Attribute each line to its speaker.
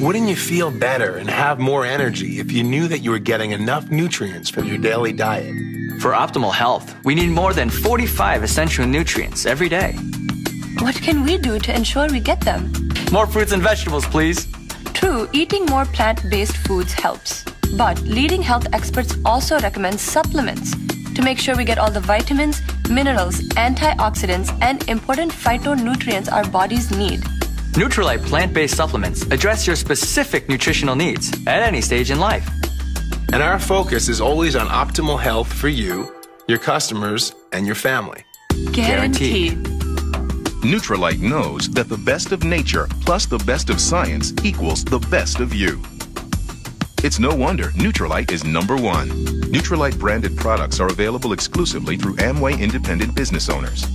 Speaker 1: Wouldn't you feel better and have more energy if you knew that you were getting enough nutrients from your daily diet?
Speaker 2: For optimal health, we need more than 45 essential nutrients every day.
Speaker 3: What can we do to ensure we get them?
Speaker 2: More fruits and vegetables, please.
Speaker 3: True, eating more plant based foods helps. But leading health experts also recommend supplements to make sure we get all the vitamins, minerals, antioxidants, and important phytonutrients our bodies need.
Speaker 2: Nutrilite plant-based supplements address your specific nutritional needs at any stage in life.
Speaker 1: And our focus is always on optimal health for you, your customers, and your family.
Speaker 3: Guaranteed.
Speaker 4: Nutrilite knows that the best of nature plus the best of science equals the best of you. It's no wonder Nutrilite is number one. Nutrilite branded products are available exclusively through Amway independent business owners.